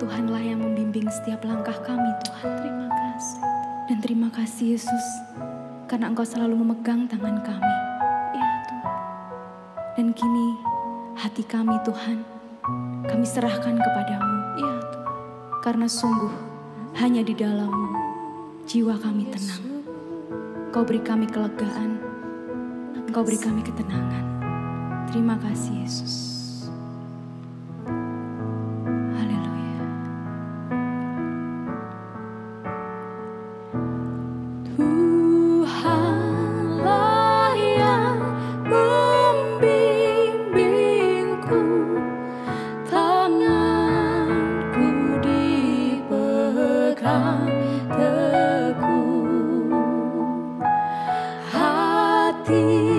Tuhanlah yang membimbing setiap langkah kami Tuhan. Terima kasih. Dan terima kasih Yesus karena Engkau selalu memegang tangan kami. Ya Tuhan. Dan kini hati kami Tuhan kami serahkan kepadamu. Ya Tuhan. Karena sungguh hanya di dalammu jiwa kami tenang. Kau beri kami kelegaan, Engkau beri kami ketenangan. Terima kasih Yesus. 地